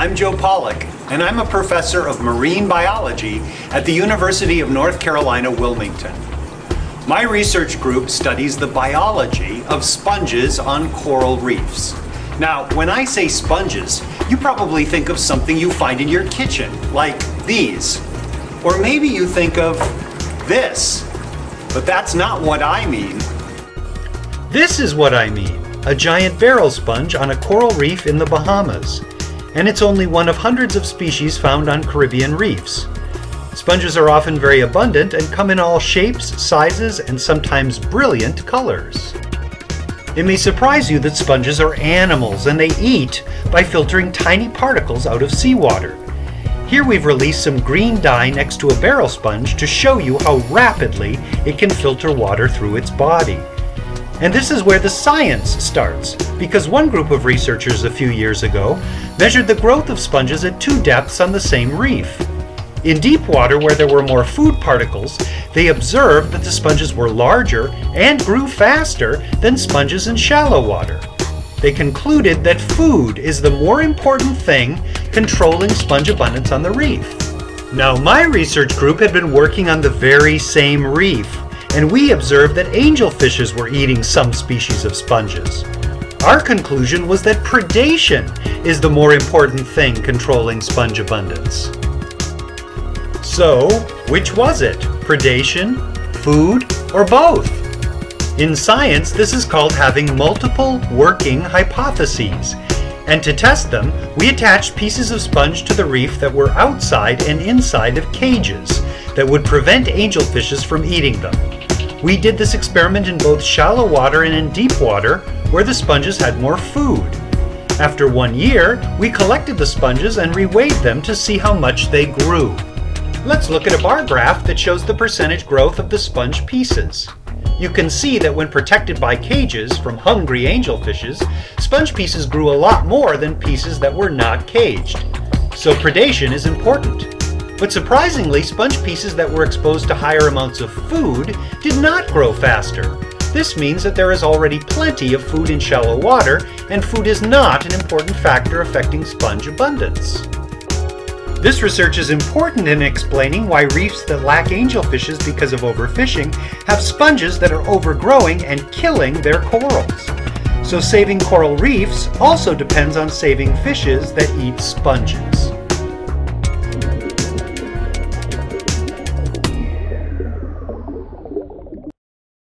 I'm Joe Pawlik, and I'm a professor of marine biology at the University of North Carolina, Wilmington. My research group studies the biology of sponges on coral reefs. Now, when I say sponges, you probably think of something you find in your kitchen, like these. Or maybe you think of this. But that's not what I mean. This is what I mean a giant barrel sponge on a coral reef in the Bahamas. And it's only one of hundreds of species found on Caribbean reefs. Sponges are often very abundant and come in all shapes, sizes, and sometimes brilliant colors. It may surprise you that sponges are animals and they eat by filtering tiny particles out of seawater. Here we've released some green dye next to a barrel sponge to show you how rapidly it can filter water through its body. And this is where the science starts, because one group of researchers a few years ago measured the growth of sponges at two depths on the same reef. In deep water, where there were more food particles, they observed that the sponges were larger and grew faster than sponges in shallow water. They concluded that food is the more important thing controlling sponge abundance on the reef. Now, my research group had been working on the very same reef, and we observed that angelfishes were eating some species of sponges. Our conclusion was that predation is the more important thing controlling sponge abundance. So, which was it? Predation, food, or both? In science, this is called having multiple working hypotheses. And to test them, we attached pieces of sponge to the reef that were outside and inside of cages that would prevent angelfishes from eating them. We did this experiment in both shallow water and in deep water, where the sponges had more food. After one year, we collected the sponges and reweighed them to see how much they grew. Let's look at a bar graph that shows the percentage growth of the sponge pieces. You can see that when protected by cages from hungry angelfishes, sponge pieces grew a lot more than pieces that were not caged. So predation is important. But surprisingly, sponge pieces that were exposed to higher amounts of food did not grow faster. This means that there is already plenty of food in shallow water, and food is not an important factor affecting sponge abundance. This research is important in explaining why reefs that lack angelfishes because of overfishing have sponges that are overgrowing and killing their corals. So saving coral reefs also depends on saving fishes that eat sponges.